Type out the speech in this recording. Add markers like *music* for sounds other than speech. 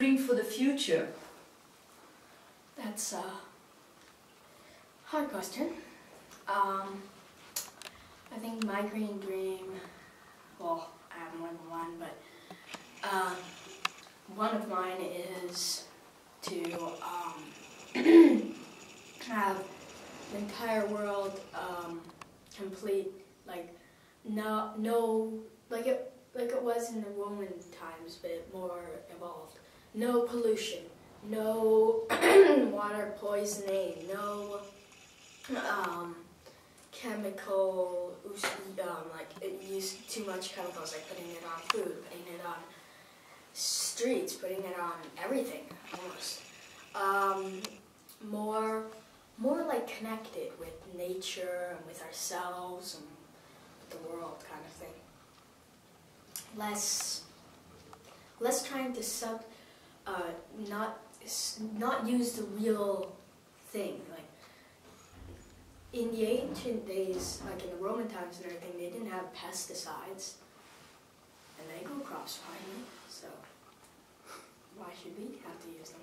dream for the future? That's a hard question. Um, I think my green dream, well, I have more than one, but um, one of mine is to um, *clears throat* have the entire world um, complete, like no, no, like it, like it was in the Roman times, but more evolved. No pollution, no *clears throat* water poisoning, no um, chemical, um, like it used too much chemicals, like putting it on food, putting it on streets, putting it on everything almost. Um, more, more like connected with nature and with ourselves and with the world, kind of thing. Less, less trying to sub, uh, not, not use the real thing. Like in the ancient days, like in the Roman times and everything, they didn't have pesticides, and they grew crops fine. So why should we have to use them?